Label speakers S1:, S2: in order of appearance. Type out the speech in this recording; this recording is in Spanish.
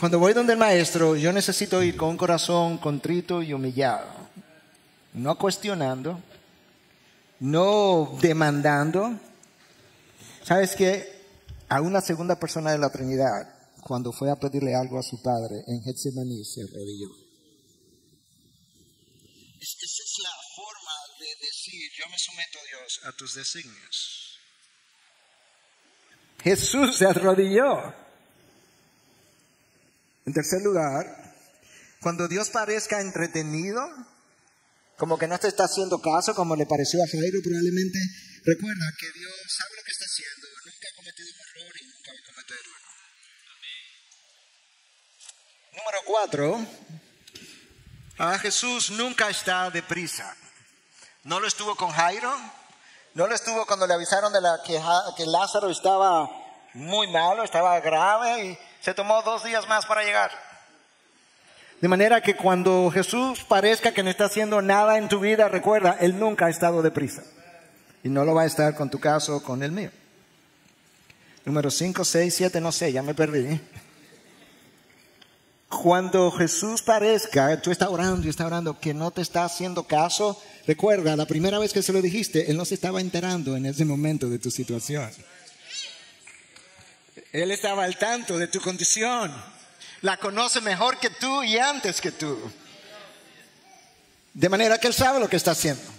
S1: Cuando voy donde el maestro, yo necesito ir con un corazón contrito y humillado, no cuestionando, no demandando. ¿Sabes qué? A una segunda persona de la Trinidad, cuando fue a pedirle algo a su padre en Getsemaní, se arrodilló. Esta es la forma de decir, yo me someto a Dios, a tus designios. Jesús se arrodilló. En tercer lugar, cuando Dios parezca entretenido, como que no te está haciendo caso, como le pareció a Jairo probablemente, recuerda que Dios sabe lo que está haciendo, nunca ha cometido un error y nunca va a cometerlo. Número cuatro, a Jesús nunca está deprisa. No lo estuvo con Jairo, no lo estuvo cuando le avisaron de la, que, que Lázaro estaba muy malo, estaba grave y se tomó dos días más para llegar. De manera que cuando Jesús parezca que no está haciendo nada en tu vida, recuerda, Él nunca ha estado deprisa. Y no lo va a estar con tu caso o con el mío. Número 5, 6, 7, no sé, ya me perdí. Cuando Jesús parezca, tú estás orando y estás orando, que no te está haciendo caso, recuerda, la primera vez que se lo dijiste, Él no se estaba enterando en ese momento de tu situación. Él estaba al tanto de tu condición. La conoce mejor que tú y antes que tú. De manera que Él sabe lo que está haciendo.